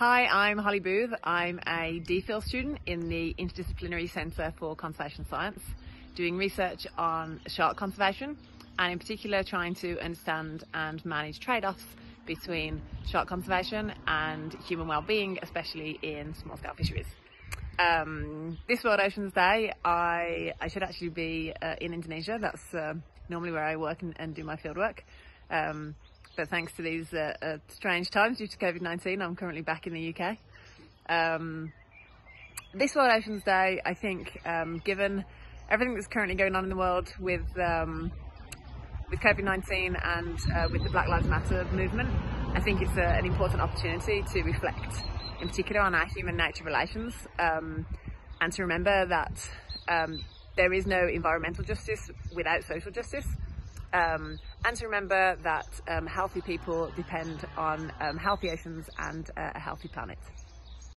Hi, I'm Hollie Booth. I'm a DPhil student in the Interdisciplinary Centre for Conservation Science, doing research on shark conservation and in particular trying to understand and manage trade-offs between shark conservation and human well-being, especially in small-scale fisheries. Um, this World Oceans Day, I, I should actually be uh, in Indonesia. That's uh, normally where I work and, and do my fieldwork. Um, but thanks to these uh, uh, strange times due to COVID-19, I'm currently back in the UK. Um, this World Oceans Day, I think, um, given everything that's currently going on in the world with um, with COVID-19 and uh, with the Black Lives Matter movement, I think it's a, an important opportunity to reflect, in particular, on our human-nature relations, um, and to remember that um, there is no environmental justice without social justice. Um, and to remember that um, healthy people depend on um, healthy oceans and uh, a healthy planet.